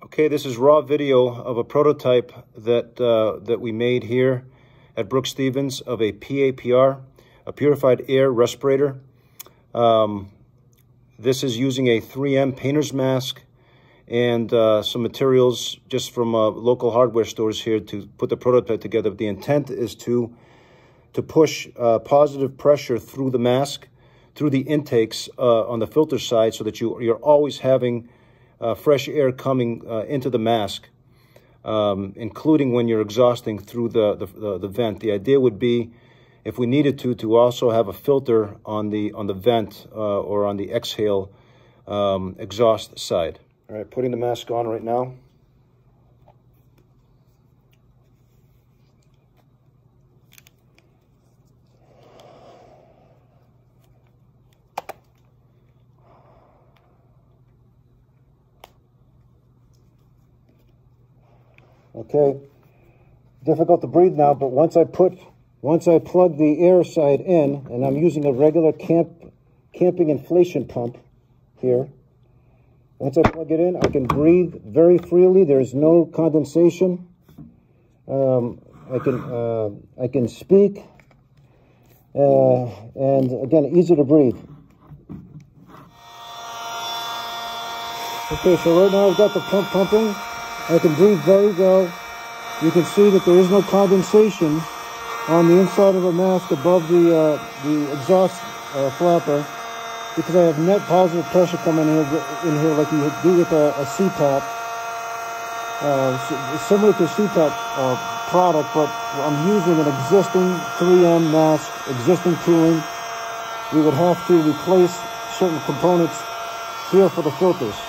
Okay, this is raw video of a prototype that uh, that we made here at Brooks Stevens of a PAPR, a purified air respirator. Um, this is using a 3M painter's mask and uh, some materials just from uh, local hardware stores here to put the prototype together. The intent is to to push uh, positive pressure through the mask, through the intakes uh, on the filter side, so that you you're always having uh, fresh air coming uh, into the mask, um, including when you're exhausting through the, the, the, the, vent. The idea would be, if we needed to, to also have a filter on the, on the vent uh, or on the exhale um, exhaust side. All right, putting the mask on right now. Okay, difficult to breathe now, but once I put, once I plug the air side in, and I'm using a regular camp, camping inflation pump here, once I plug it in, I can breathe very freely. There's no condensation. Um, I can uh, I can speak, uh, and again, easy to breathe. Okay, so right now I've got the pump pumping. I can breathe very well. You can see that there is no condensation on the inside of the mask above the uh, the exhaust uh, flapper because I have net positive pressure coming in here, in here like you do with a, a CPAP. Uh, similar to CPAP uh, product, but I'm using an existing 3M mask, existing tooling. We would have to replace certain components here for the filters.